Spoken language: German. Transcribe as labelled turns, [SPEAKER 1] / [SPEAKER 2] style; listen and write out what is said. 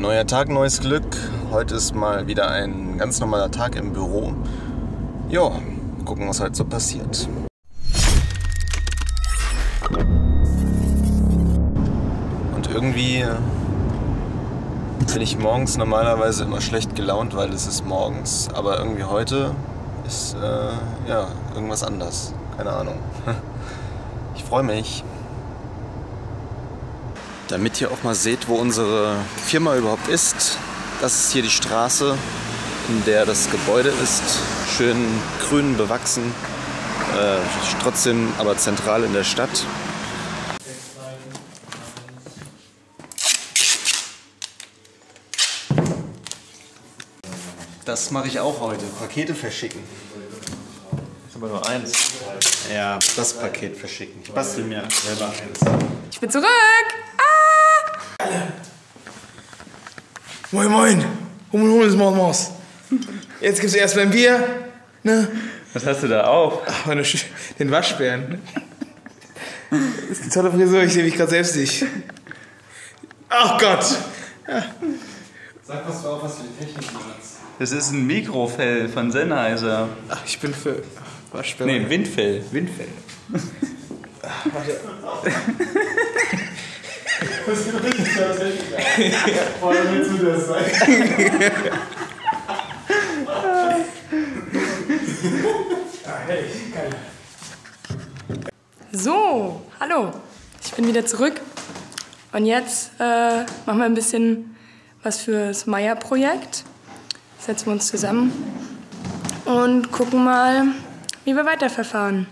[SPEAKER 1] Neuer Tag, neues Glück. Heute ist mal wieder ein ganz normaler Tag im Büro. Ja, gucken, was heute so passiert. Und irgendwie bin ich morgens normalerweise immer schlecht gelaunt, weil es ist morgens. Aber irgendwie heute ist äh, ja irgendwas anders. Keine Ahnung. Ich freue mich. Damit ihr auch mal seht, wo unsere Firma überhaupt ist. Das ist hier die Straße, in der das Gebäude ist. Schön grün bewachsen, äh, trotzdem aber zentral in der Stadt. Das mache ich auch heute. Pakete verschicken.
[SPEAKER 2] Ist aber nur eins.
[SPEAKER 1] Ja, das Paket verschicken. Ich bastel mir selber eins.
[SPEAKER 3] Ich bin zurück!
[SPEAKER 4] Moin Moin! Hummel Hummel ist Maus Maus. Jetzt gibt's erstmal ein Bier. Ne?
[SPEAKER 2] Was hast du da auf?
[SPEAKER 4] Ach, meine Sch den Waschbären. Das ist eine tolle Frisur, ich sehe mich gerade selbst nicht. Ach Gott!
[SPEAKER 1] Sag, was du auch was für die Technik benutzt.
[SPEAKER 2] Das ist ein Mikrofell von Sennheiser.
[SPEAKER 4] Ach, ich bin für Waschbären.
[SPEAKER 2] Nee, Windfell.
[SPEAKER 4] Windfell. Ach, warte.
[SPEAKER 3] So, hallo. Ich bin wieder zurück. Und jetzt äh, machen wir ein bisschen was fürs Meier-Projekt. Setzen wir uns zusammen und gucken mal, wie wir weiterverfahren.